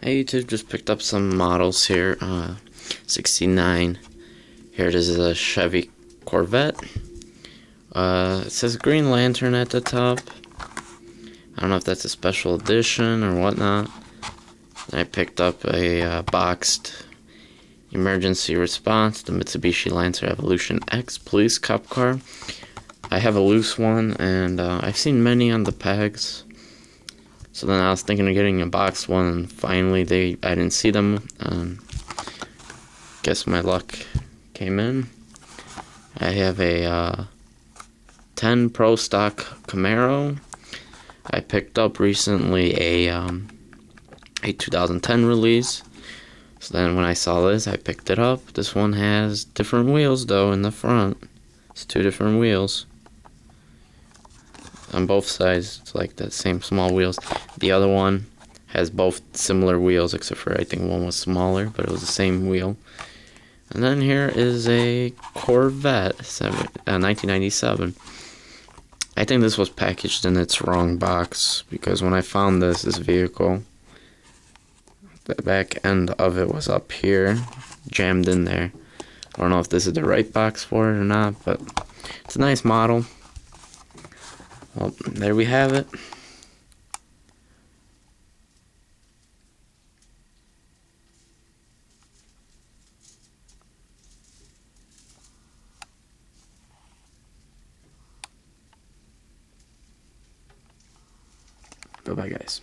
Hey YouTube, just picked up some models here. Uh, 69. Here it is a Chevy Corvette. Uh, it says Green Lantern at the top. I don't know if that's a special edition or whatnot. I picked up a uh, boxed emergency response, the Mitsubishi Lancer Evolution X police cop car. I have a loose one, and uh, I've seen many on the pegs. So then I was thinking of getting a box one, and finally they I didn't see them. Um, guess my luck came in. I have a uh, 10 Pro Stock Camaro. I picked up recently a um, a 2010 release. So then when I saw this, I picked it up. This one has different wheels though in the front. It's two different wheels on both sides. It's like the same small wheels. The other one has both similar wheels, except for I think one was smaller, but it was the same wheel. And then here is a Corvette, uh, 1997. I think this was packaged in its wrong box because when I found this this vehicle, the back end of it was up here, jammed in there. I don't know if this is the right box for it or not, but it's a nice model. Well, there we have it. Bye bye, guys.